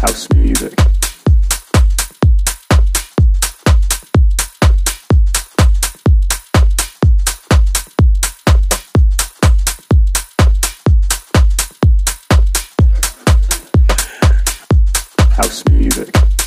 House music. House music.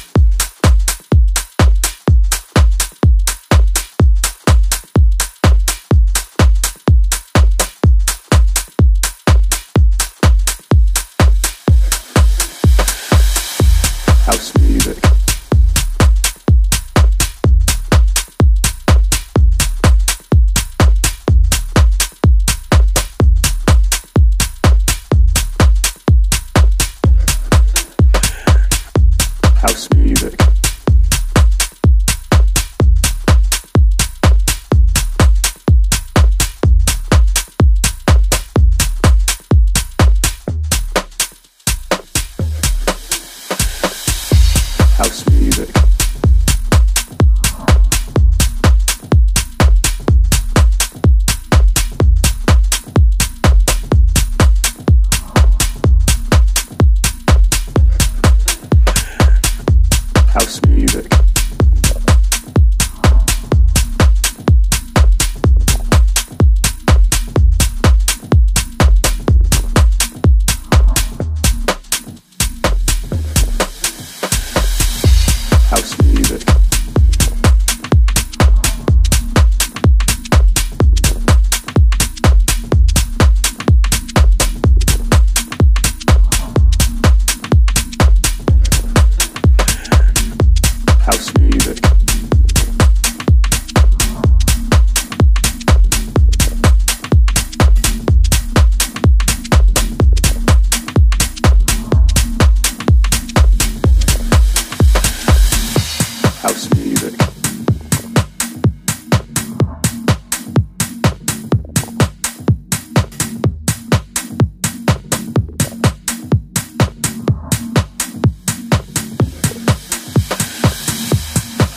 House music.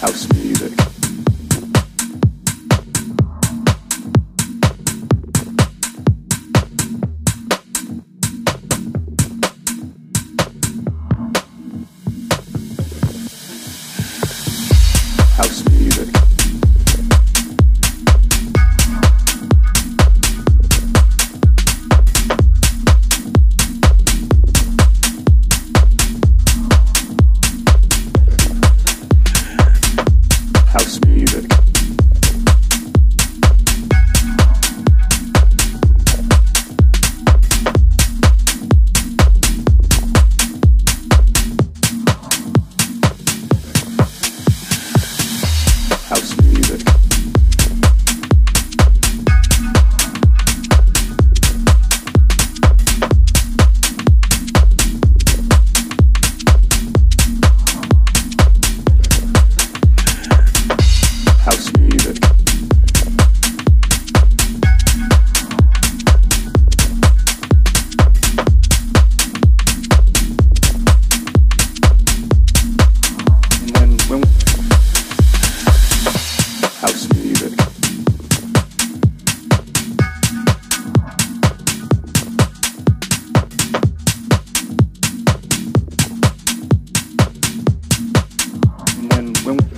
house music. Vamos.